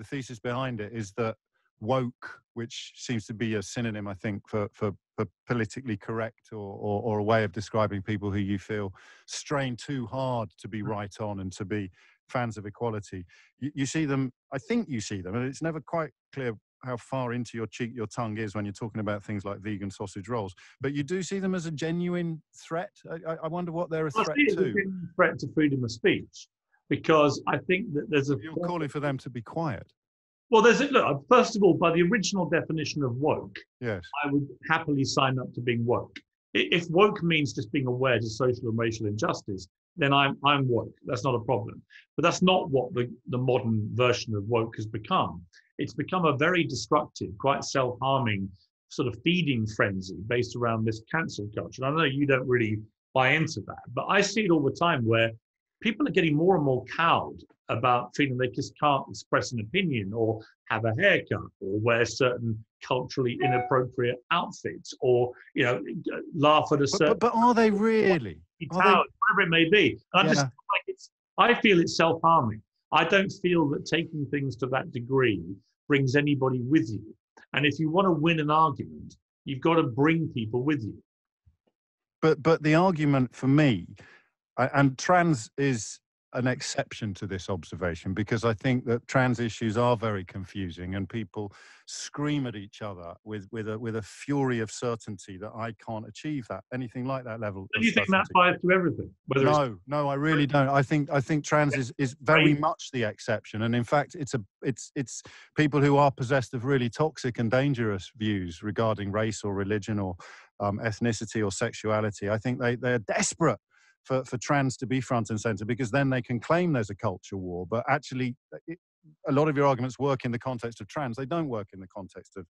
the thesis behind it is that woke, which seems to be a synonym, I think, for, for, for politically correct or, or, or, a way of describing people who you feel strain too hard to be mm. right on and to be fans of equality. You, you see them, I think you see them, and it's never quite clear how far into your cheek your tongue is when you're talking about things like vegan sausage rolls. But you do see them as a genuine threat. I, I wonder what they're a threat to. A threat to freedom of speech, because I think that there's a. You're calling for them to be quiet. Well, there's a, look. Uh, first of all, by the original definition of woke, yes, I would happily sign up to being woke. If woke means just being aware to social and racial injustice, then I'm I'm woke. That's not a problem. But that's not what the, the modern version of woke has become. It's become a very destructive, quite self-harming sort of feeding frenzy based around this cancel culture. And I know you don't really buy into that, but I see it all the time where people are getting more and more cowed about feeling they just can't express an opinion or have a haircut or wear certain culturally inappropriate outfits or you know laugh at a certain. But, but, but are they really? Are they... Whatever it may be. I yeah. just like it's. I feel it's self-harming. I don't feel that taking things to that degree brings anybody with you. And if you want to win an argument, you've got to bring people with you. But but the argument for me, and trans is an exception to this observation because I think that trans issues are very confusing and people scream at each other with, with, a, with a fury of certainty that I can't achieve that, anything like that level. Do you think that applies to everything? no, no, I really don't. I think, I think trans is, is very much the exception. And in fact, it's, a, it's, it's people who are possessed of really toxic and dangerous views regarding race or religion or um, ethnicity or sexuality. I think they, they're desperate for, for trans to be front and center because then they can claim there's a culture war. But actually, it, a lot of your arguments work in the context of trans. They don't work in the context of,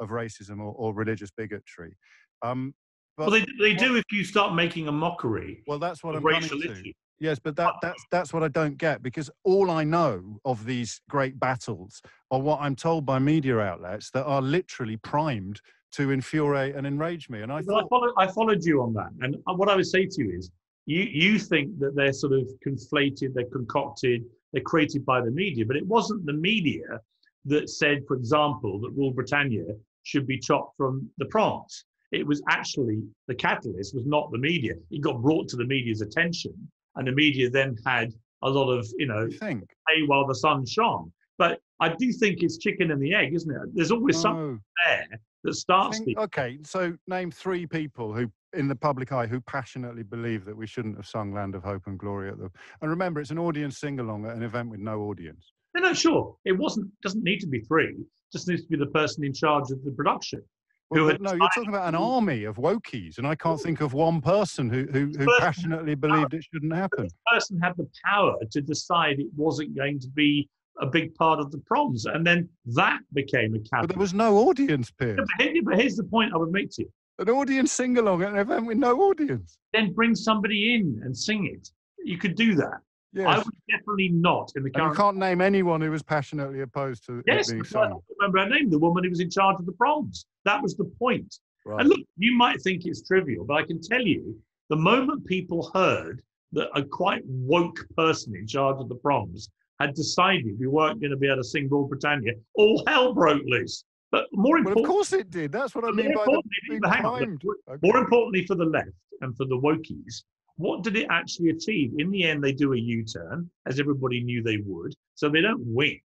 of racism or, or religious bigotry. Um, well, they, they do if you start making a mockery. Well, that's what I'm coming to. Yes, but that, that's that's what I don't get because all I know of these great battles are what I'm told by media outlets that are literally primed to infuriate and enrage me. And I well, thought I followed, I followed you on that. And what I would say to you is you you think that they're sort of conflated, they're concocted, they're created by the media, but it wasn't the media that said, for example, that Rule Britannia should be chopped from the proms. It was actually the catalyst was not the media. It got brought to the media's attention, and the media then had a lot of you know think. hay while the sun shone. But I do think it's chicken and the egg, isn't it? There's always no. something there that starts. Think, okay, so name three people who in the public eye who passionately believe that we shouldn't have sung Land of Hope and Glory at the. And remember, it's an audience sing along at an event with no audience. No, no, sure. It wasn't. Doesn't need to be three. Just needs to be the person in charge of the production. Well, no, you're talking about an army of wokies, and I can't think of one person who who, who passionately believed it shouldn't happen. This person had the power to decide it wasn't going to be a big part of the proms, and then that became a category. But there was no audience, Piers. Yeah, but, but here's the point I would make to you: an audience sing along at an event with no audience. Then bring somebody in and sing it. You could do that. Yes. I would definitely not in the current. And you can't name anyone who was passionately opposed to yes, it being sung. I remember her name, the woman who was in charge of the proms. That was the point. Right. And look, you might think it's trivial, but I can tell you, the moment people heard that a quite woke person in charge of the proms had decided we weren't going to be able to sing Rule Britannia, all hell broke loose. But more importantly, well, of course it did. That's what I mean by the on, okay. More importantly, for the left and for the wokies, what did it actually achieve? In the end, they do a U-turn, as everybody knew they would. So they don't win.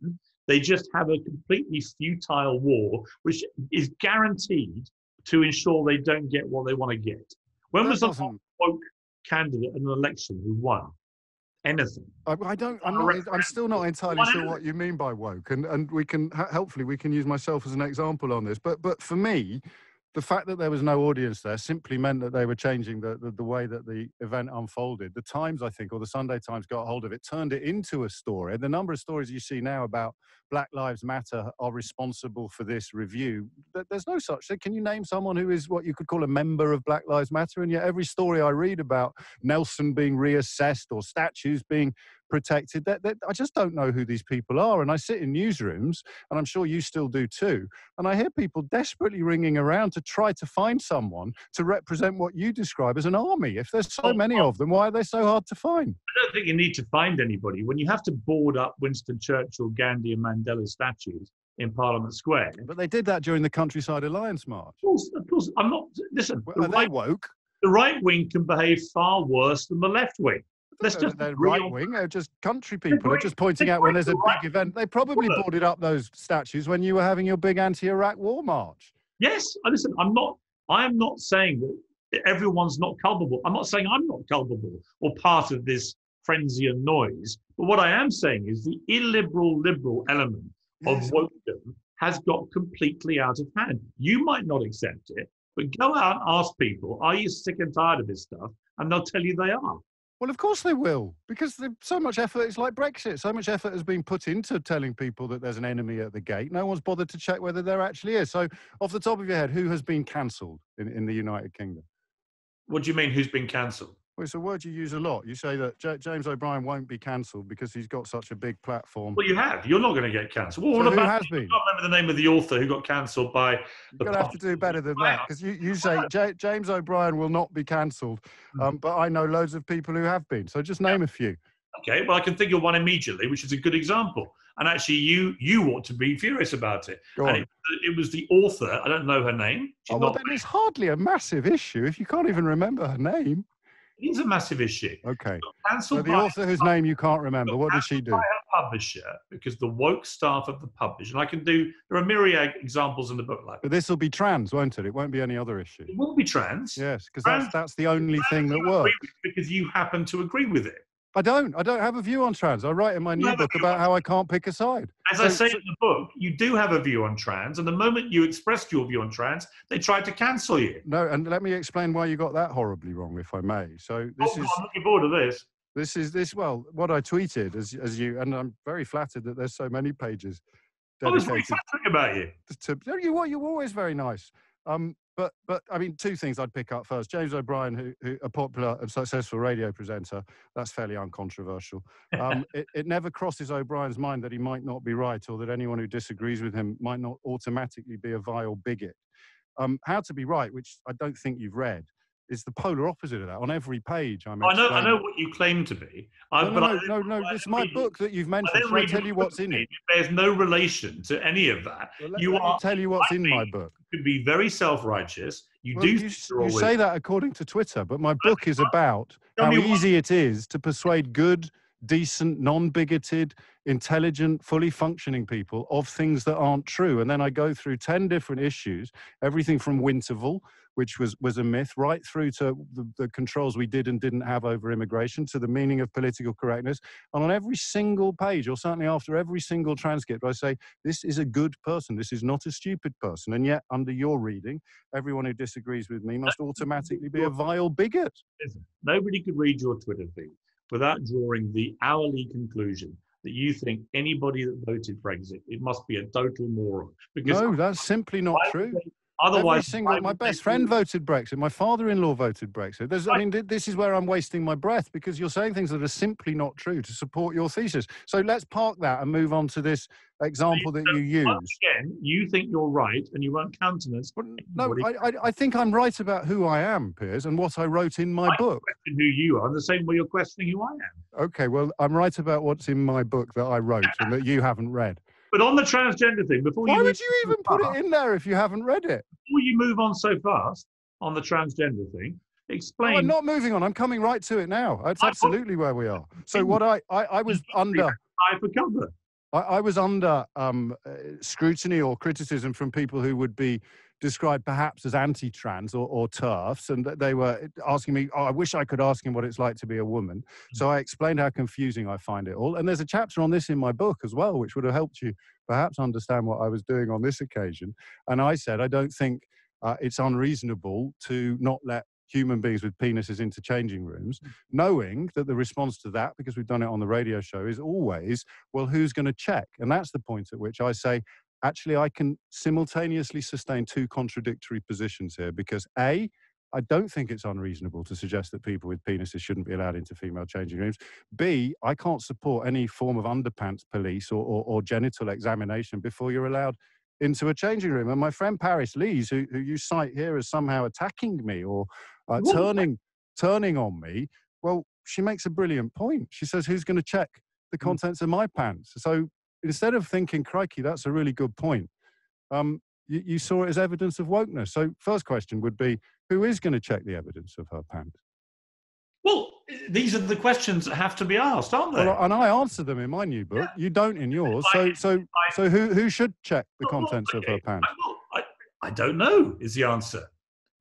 They just have a completely futile war, which is guaranteed to ensure they don't get what they want to get. When that was the woke candidate in an election who won? Anything. I, I don't. I'm not. I'm still not entirely sure what you mean by woke, and and we can hopefully we can use myself as an example on this. But but for me, the fact that there was no audience there simply meant that they were changing the, the, the, way that the event unfolded. The Times, I think, or the Sunday Times got hold of it, turned it into a story. The number of stories you see now about Black Lives Matter are responsible for this review. There's no such thing. Can you name someone who is what you could call a member of Black Lives Matter? And yet every story I read about Nelson being reassessed or statues being protected. That, that, I just don't know who these people are. And I sit in newsrooms, and I'm sure you still do too. And I hear people desperately ringing around to try to find someone to represent what you describe as an army. If there's so oh, many of them, why are they so hard to find? I don't think you need to find anybody. When you have to board up Winston Churchill, Gandhi, and Mandela statues, in Parliament Square. But they did that during the Countryside Alliance March. Of course, of course. I'm not. Listen, well, the right, woke? The right wing can behave far worse than the left wing. Let's just they're right wing. They're just country people. They're just pointing out when there's a big event. They probably boarded up those statues when you were having your big anti-Iraq war march. Yes, listen. I'm not. I am not saying that everyone's not culpable. I'm not saying I'm not culpable or part of this frenzy and noise. But what I am saying is the illiberal liberal element of wokedom has got completely out of hand. You might not accept it, but go out and ask people, are you sick and tired of this stuff? And they'll tell you they are. Well, of course they will, because so much effort, it's like Brexit, so much effort has been put into telling people that there's an enemy at the gate. No one's bothered to check whether there actually is. So, off the top of your head, who has been cancelled in, in the United Kingdom? What do you mean, who's been cancelled? Well, it's a word you use a lot. You say that J- James O'Brien won't be cancelled because he's got such a big platform. Well, you have. You're not going to get cancelled. Well, so who has been? I can't remember the name of the author who got cancelled by. You're going to have to do better than that because you, you say J- James O'Brien will not be cancelled, hmm. um, but I know loads of people who have been. So just name yeah. a few. Okay, well, I can think of one immediately, which is a good example. And actually, you you ought to be furious about it. And it, it, was the author. I don't know her name. She's oh, well, then it's hardly a massive issue if you can't even remember her name. It is a massive issue. Okay. So the author whose name you can't remember, what did she do? By a publisher, because the woke staff of the publisher, and I can do, there are myriad examples in the book like But this will be trans, won't it? It won't be any other issue. It will be trans. Yes, because that's, that's the only thing that works. Because you happen to agree with it. I don't. I don't have a view on trans. I write in my new book about how I can't pick a side. As so, I say so, in the book, you do have a view on trans, and the moment you expressed your view on trans, they tried to cancel you. No, and let me explain why you got that horribly wrong, if I may. So this oh, is. I'm looking forward to this. This is this. Well, what I tweeted, as as you, and I'm very flattered that there's so many pages. Dedicated I was very flattering about you. To, you, you're always very nice. Um, but but I mean, two things I'd pick up first. James O'Brien, who, who a popular and successful radio presenter, that's fairly uncontroversial. Um, it, it never crosses O'Brien's mind that he might not be right, or that anyone who disagrees with him might not automatically be a vile bigot. Um, How to be right, which I don't think you've read, is the polar opposite of that on every page. I'm I know, I know what you claim to be. I, no, no, no, no, no, This is my book that you've mentioned. I, I tell you what's in it. There's no relation to any of that. Well, let, you let are tell you what's in my book. You be very self-righteous. You well, do. You, you say that according to Twitter, but my book is about how easy it is to persuade good, decent, non-bigoted, intelligent, fully functioning people of things that aren't true. And then I go through ten different issues, everything from Winterval which was, was a myth, right through to the, the controls we did and didn't have over immigration, to the meaning of political correctness. And on every single page, or certainly after every single transcript, I say, this is a good person. This is not a stupid person. And yet, under your reading, everyone who disagrees with me must automatically be a vile bigot. Nobody could read your Twitter feed without drawing the hourly conclusion that you think anybody that voted Brexit, it must be a total moron. Because no, that's simply not true. Otherwise, single, my best friend voted Brexit. My father-in-law voted Brexit. There's, I mean, this is where I'm wasting my breath because you're saying things that are simply not true to support your thesis. So let's park that and move on to this example that you use. Again, you think you're right, and you won't countenance. no, I, I, I, think I'm right about who I am, Piers, and what I wrote in my I book. Question who you are, the same way you're questioning who I am. Okay, well, I'm right about what's in my book that I wrote and that you haven't read. But on the transgender thing, before why you would you even put it in there if you haven't read it? Before you move on so fast on the transgender thing, explain. No, I'm not moving on. I'm coming right to it now. It's absolutely where we are. So what I I, I was under. I for cover. I, I was under um, uh, scrutiny or criticism from people who would be described perhaps as anti-trans or, or TERFs, and they were asking me, oh, I wish I could ask him what it's like to be a woman. Mm. So I explained how confusing I find it all. And there's a chapter on this in my book as well, which would have helped you perhaps understand what I was doing on this occasion. And I said, I don't think uh, it's unreasonable to not let human beings with penises into changing rooms, mm. knowing that the response to that, because we've done it on the radio show, is always, well, who's going to check? And that's the point at which I say, actually I can simultaneously sustain two contradictory positions here because A, I don't think it's unreasonable to suggest that people with penises shouldn't be allowed into female changing rooms. B, I can't support any form of underpants police or, or, or genital examination before you're allowed into a changing room. And my friend Paris Lees, who, who you cite here as somehow attacking me or uh, turning turning on me, well, she makes a brilliant point. She says, "Who's going to check the mm. contents of my pants?" So instead of thinking, "Crikey, that's a really good point," um, you, you saw it as evidence of wokeness. So, first question would be, who is going to check the evidence of her pants? Well, these are the questions that have to be asked, aren't they? Well, and I answer them in my new book. Yeah. You don't in yours. So, so, so who who should check the contents okay. of her pants? I, I, I, don't know. Is the answer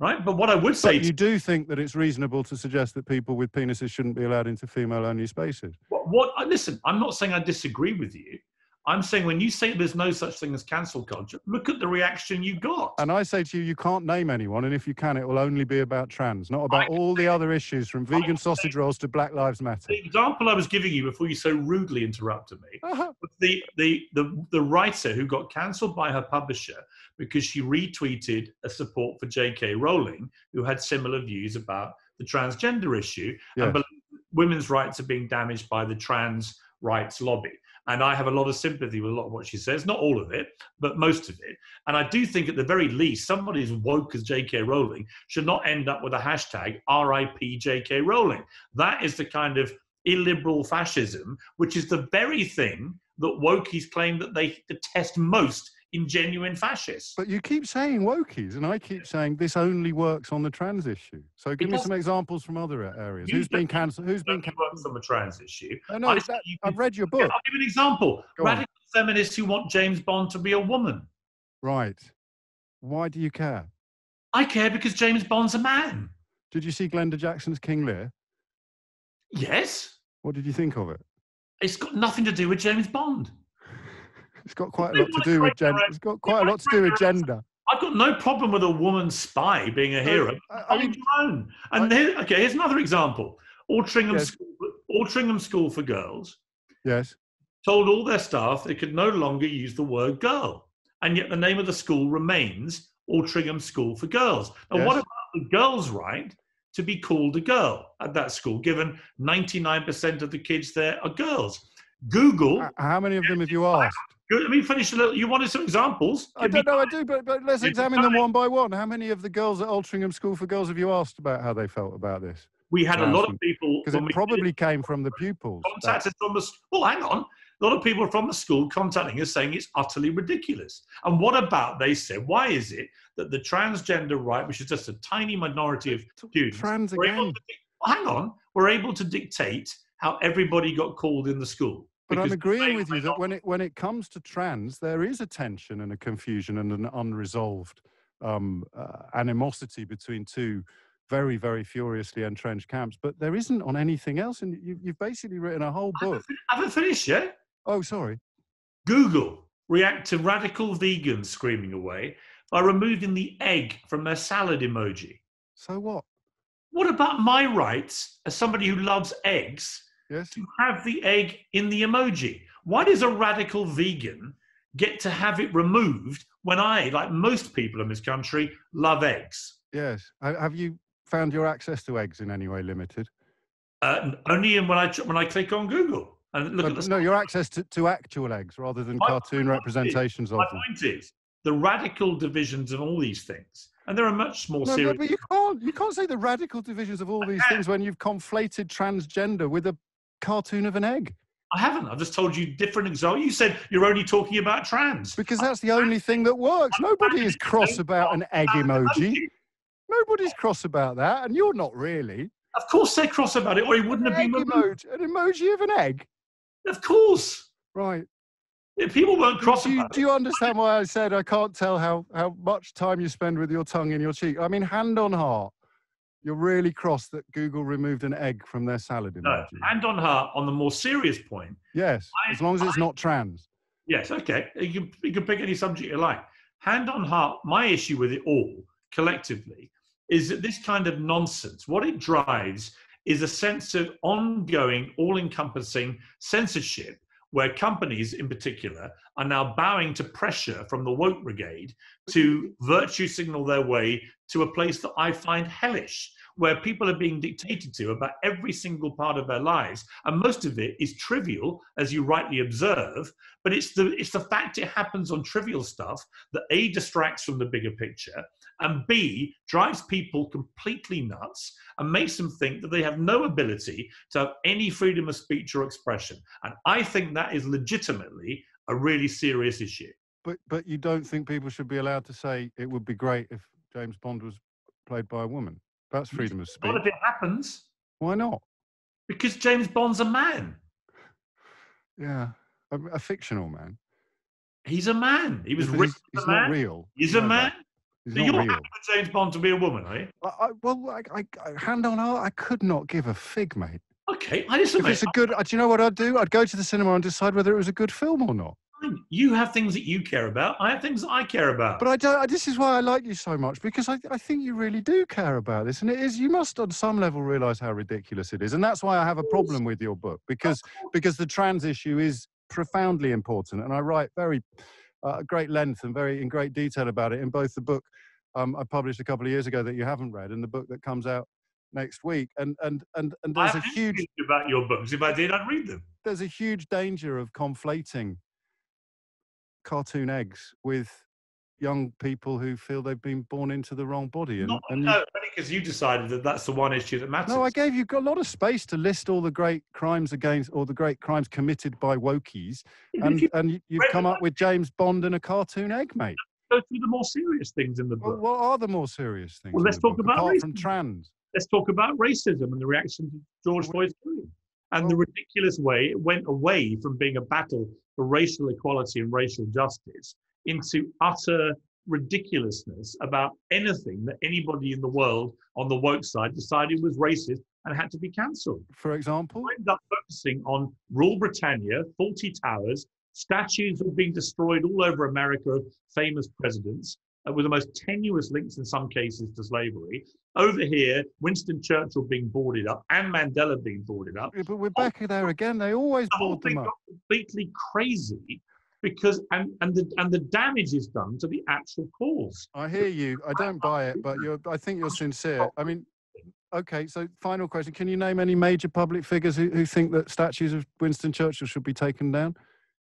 right? But what I would say, but you do think that it's reasonable to suggest that people with penises shouldn't be allowed into female-only spaces. What, what? Listen, I'm not saying I disagree with you. I'm saying when you say there's no such thing as cancel culture, look at the reaction you got. And I say to you, you can't name anyone, and if you can, it will only be about trans, not about all the other issues from vegan sausage rolls to Black Lives Matter. The example I was giving you before you so rudely interrupted me uh-huh. the, the, the, the writer who got cancelled by her publisher because she retweeted a support for J.K. Rowling, who had similar views about the transgender issue yes. and women's rights are being damaged by the trans rights lobby. And I have a lot of sympathy with a lot of what she says, not all of it, but most of it. And I do think at the very least, somebody as woke as J.K. Rowling should not end up with a hashtag RIP J.K. Rowling. That is the kind of illiberal fascism, which is the very thing that wokies claim that they detest most in genuine fascists. But you keep saying wokies, and I keep saying this only works on the trans issue. So give me some examples from other areas. Who's been cancelled? Who's been cancelled on the trans issue? I know. That, you I've read your book. I'll give an example. Go Radical on. feminists who want James Bond to be a woman. Right. Why do you care? I care because James Bond's a man. Did you see Glenda Jackson's King Lear? Yes. What did you think of it? It's got nothing to do with James Bond. It's got quite a lot to do with gender. It's got quite a lot to do with gender. I've got no problem with a woman spy being a hero. I, I mean, own. And I, here, okay, here's another example. Altrincham, yes. School, Altrincham School for Girls. Yes. Told all their staff they could no longer use the word girl, and yet the name of the school remains Altrincham School for Girls. Now, yes. what about the girls' right to be called a girl at that school, given 99% of the kids there are girls? Google. How many of them have you asked? Let me finish a little. You wanted some examples? I don't know. I do, but, but let's examine them one by one. How many of the girls at Altrincham School for Girls have you asked about how they felt about this? We had a lot of people because it probably came from the pupils. Contacted from the. Well, hang on. A lot of people from the school contacting us saying it's utterly ridiculous. And what about they said? Why is it that the transgender right, which is just a tiny minority of students, trans again? To, well, hang on, we're able to dictate how everybody got called in the school. But I'm agreeing with you that when it when it comes to trans, there is a tension and a confusion and an unresolved um, uh, animosity between two very very furiously entrenched camps. But there isn't on anything else, and you, have basically written a whole book. I haven't finished yet. Oh, sorry. Google react to radical vegans screaming away by removing the egg from their salad emoji. So what? What about my rights as somebody who loves eggs? Yes. to have the egg in the emoji. Why does a radical vegan get to have it removed when I, like most people in this country, love eggs? Yes. Have you found your access to eggs in any way limited? Uh, only when I when I click on Google and look no, at the. No, your access to, to actual eggs rather than my cartoon representations is, of my them. My point is the radical divisions of all these things, and there are much more no, serious. No, but you can't you can't say the radical divisions of all these things when you've conflated transgender with a cartoon of an egg? I haven't. I've just told you different examples. Oh, you said you're only talking about trans. Because that's the only thing that works. Nobody is cross about an egg emoji. Nobody's cross about that, and you're not really. Of course they're cross about it, or he wouldn't an have been emoji. An emoji of an egg. Of course. Right. Yeah, people weren't cross do you, about Do you understand why I said I can't tell how, how much time you spend with your tongue in your cheek? I mean, hand on heart. You're really cross that Google removed an egg from their salad. No, hand on her, on the more serious point. Yes, I, as long as it's I, not trans. Yes, okay. You can, you can pick any subject you like. Hand on heart, my issue with it all collectively is that this kind of nonsense, what it drives is a sense of ongoing, all encompassing censorship where companies in particular are now bowing to pressure from the woke brigade to mm-hmm. virtue signal their way to a place that I find hellish, where people are being dictated to about every single part of their lives. And most of it is trivial, as you rightly observe, but it's the, it's the fact it happens on trivial stuff that A, distracts from the bigger picture, and B, drives people completely nuts and makes them think that they have no ability to have any freedom of speech or expression. And I think that is legitimately a really serious issue. But but you don't think people should be allowed to say it would be great if James Bond was played by a woman? That's freedom of speech. Not if it happens. Why not? Because James Bond's a man. Yeah, a, a fictional man. He's a man. He was written he's, he's a not real. He's You a man. that. He's So you're real. happy for James Bond to be a woman, are you? I, I, well, I, I, I, hand on heart, I could not give a fig, mate. Okay, I listen, If mate. it's a good, uh, do you know what I'd do? I'd go to the cinema and decide whether it was a good film or not. You have things that you care about. I have things that I care about. But I don't. I- This is why I like you so much because I, I think you really do care about this, and it is. You must, on some level, realise how ridiculous it is, and that's why I have a problem with your book because because the trans issue is profoundly important, and I write very uh, great length and very in great detail about it in both the book um, I published a couple of years ago that you haven't read, and the book that comes out next week, and and and and there's a huge about your books. If I did, I'd read them. there's a huge danger of conflating cartoon eggs with young people who feel they've been born into the wrong body. And, Not, and no, because you decided that that's the one issue that matters. no, I gave you a lot of space to list all the great crimes against, or the great crimes committed by wokies, and you and you- you've come up with James Bond and a cartoon egg, mate. go through the more serious things in the Well, book. what are the more serious things? Well, let's talk book, about apart from racism. trans. Let's talk about racism and the reaction to George Floyd's killing. And the ridiculous way it went away from being a battle for racial equality and racial justice into utter ridiculousness about anything that anybody in the world on the woke side decided was racist and had to be cancelled. For example, I ended up focusing on Rule Britannia, Fawlty Towers, statues have been destroyed all over America of famous presidents, uh, with the most tenuous links in some cases to slavery. Over here, Winston Churchill being boarded up and Mandela being boarded up. Yeah, but we're back there again. They always The board them up. completely crazy because and and the and the damage is done to the actual cause. I hear you. I don't buy it, but you're. I think you're sincere. I mean, okay. So, final question: Can you name any major public figures who, who think that statues of Winston Churchill should be taken down?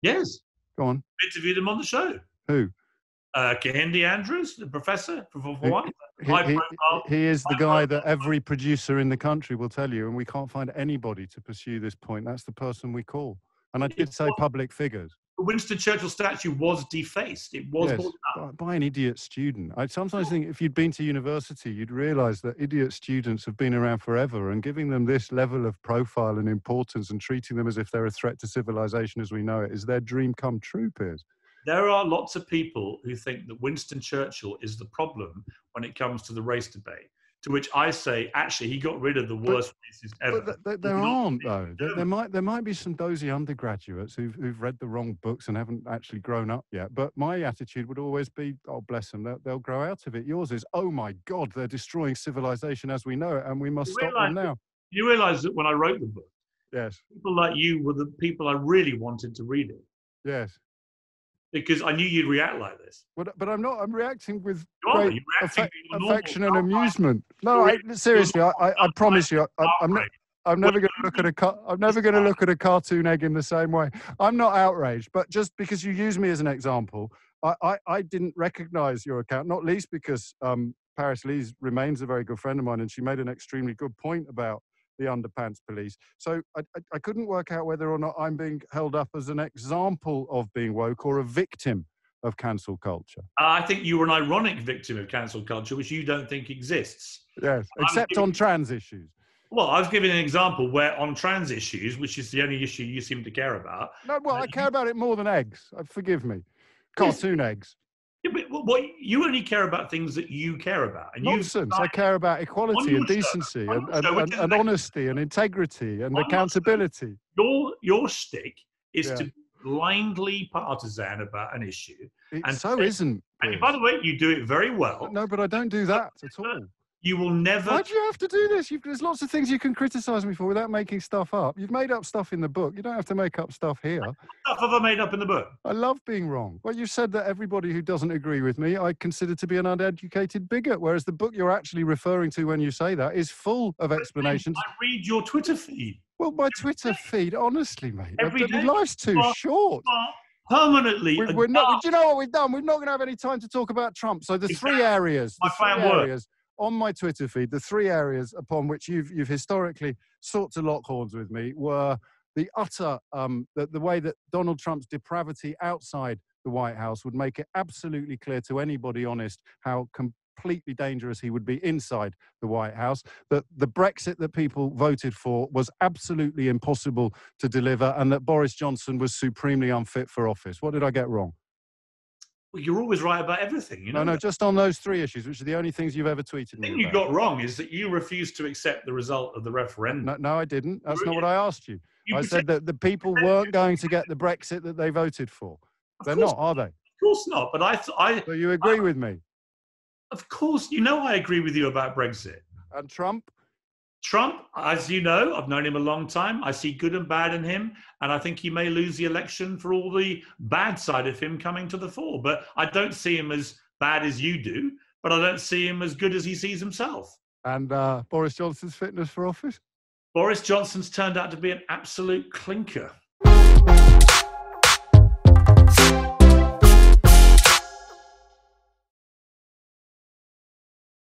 Yes, Go on. interviewed him on the show. Who? Uh, Andrews, the professor, for, one. He, he, he is the guy that every producer in the country will tell you, and we can't find anybody to pursue this point. That's the person we call. And I did say public figures. The Winston Churchill statue was defaced. It was Yes, up. by, by an idiot student. I sometimes think if you'd been to university, you'd realise that idiot students have been around forever, and giving them this level of profile and importance and treating them as if they're a threat to civilization as we know it is their dream come true, Piers. There are lots of people who think that Winston Churchill is the problem when it comes to the race debate. To which I say, actually, he got rid of the But- worst racist ever. But th- th- there aren't though. There, there might there might be some dozy undergraduates who've, who've read the wrong books and haven't actually grown up yet. But my attitude would always be, oh bless them, they'll, they'll grow out of it. Yours is, oh my God, they're destroying civilization as we know it, and we must You stop them now. you realize that when I wrote the book, Yes, people like you were the people I really wanted to read it yes. Because I knew you'd react like this. But but I'm not. I'm reacting with are, reacting normal affection and amusement. No, I, seriously, I, I, I promise you, I, I'm not. I'm never going to look at a. I'm never going to look at a cartoon egg in the same way. I'm not outraged, but just because you use me as an example, I, I, I didn't recognise your account. Not least because um, Paris Lees remains a very good friend of mine, and she made an extremely good point about the underpants police. So I, I, I couldn't work out whether or not I'm being held up as an example of being woke or a victim of cancel culture. I think you were an ironic victim of cancel culture, which you don't think exists. Yes, except giving- on trans issues. Well, I was giving an example where on trans issues, which is the only issue you seem to care about. No, well, I care about it more than eggs. Uh, Forgive me. Cartoon eggs. Yeah, but what- you only care about things that you care about, and you Nonsense. I care about equality and decency and, and, and, and honesty and integrity and accountability. your your shtick is Yeah. to be blindly partisan about an issue. It And so isn't. And by the way, you do it very well. No, but I don't do that at all. You will never. Why do you have to do this? You've, there's lots of things you can criticize me for without making stuff up. You've made up stuff in the book. You don't have to make up stuff here. Stuff have I made up in the book? I love being wrong. Well, you said that everybody who doesn't agree with me, I consider to be an uneducated bigot, whereas the book you're actually referring to when you say that is full of explanations. I read your Twitter feed. Well, my Twitter feed, honestly, mate, Every day. life's too short. Permanently. We, we're not. Do you know what we've done? We're not going to have any time to talk about Trump. So the three areas, My three plan worked. On my Twitter feed, the three areas upon which you've you've historically sought to lock horns with me were the utter um, the, the way that Donald Trump's depravity outside the White House would make it absolutely clear to anybody honest how completely dangerous he would be inside the White House. That the Brexit that people voted for was absolutely impossible to deliver, and that Boris Johnson was supremely unfit for office. What did I get wrong? Well, you're always right about everything. You know No, no, just on those three issues, which are the only things you've ever tweeted The me thing you got wrong is that you refused to accept the result of the referendum. No, no, I didn't. That's not what I asked you. You I said that the people weren't going to get the Brexit that they voted for. Of They're not, are they? Of course not. But I, th- I, So you agree with me? of course, you know, I agree with you about Brexit. And Trump? Trump, as you know, I've known him a long time. I see good and bad in him, and I think he may lose the election for all the bad side of him coming to the fore. But I don't see him as bad as you do, but I don't see him as good as he sees himself. And uh, Boris Johnson's fitness for office? Boris Johnson's turned out to be an absolute clinker.